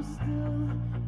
I'm still